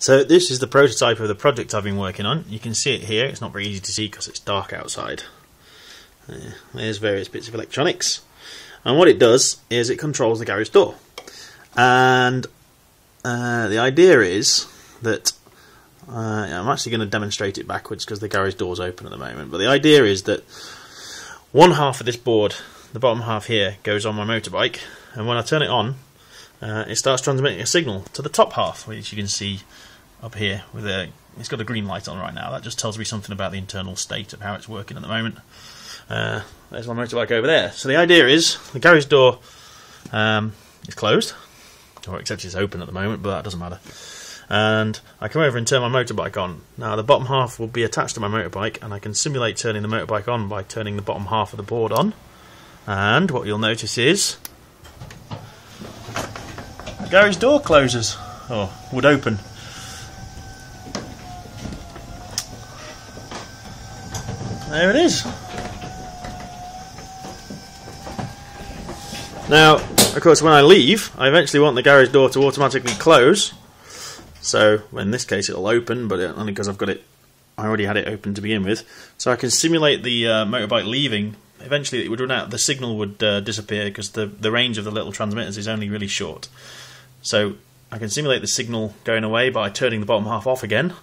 So this is the prototype of the project I've been working on. You can see it here. It's not very easy to see because it's dark outside. There's various bits of electronics. And what it does is it controls the garage door. And uh, the idea is that uh, I'm actually going to demonstrate it backwards because the garage door's open at the moment. But the idea is that one half of this board, the bottom half here, goes on my motorbike, and when I turn it on, uh, it starts transmitting a signal to the top half, which you can see up here with a. It's got a green light on right now. That just tells me something about the internal state of how it's working at the moment. Uh, there's my motorbike over there. So the idea is the garage door um, is closed, or except it's open at the moment, but that doesn't matter. And I come over and turn my motorbike on. Now the bottom half will be attached to my motorbike, and I can simulate turning the motorbike on by turning the bottom half of the board on. And what you'll notice is garage door closes, or would open. There it is. Now, of course, when I leave, I eventually want the garage door to automatically close. So, in this case, it'll open, but only because I've got it, I already had it open to begin with. So I can simulate the uh, motorbike leaving. Eventually, it would run out. The signal would uh, disappear because the the range of the little transmitters is only really short. So I can simulate the signal going away by turning the bottom half off again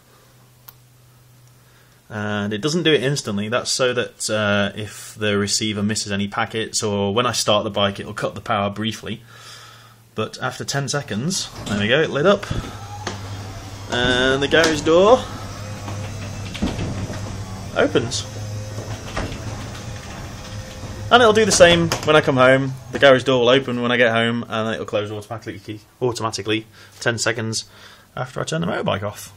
and it doesn't do it instantly. That's so that uh, if the receiver misses any packets or when I start the bike, it'll cut the power briefly. But after 10 seconds, there we go, it lit up. And the garage door opens. And it'll do the same when I come home. The garage door will open when I get home and it'll close automatically automatically 10 seconds after I turn the motorbike off.